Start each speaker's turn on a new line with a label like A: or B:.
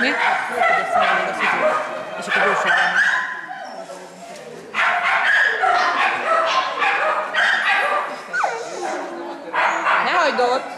A: Mi? És akkor gyorsan Ne hagyd ott!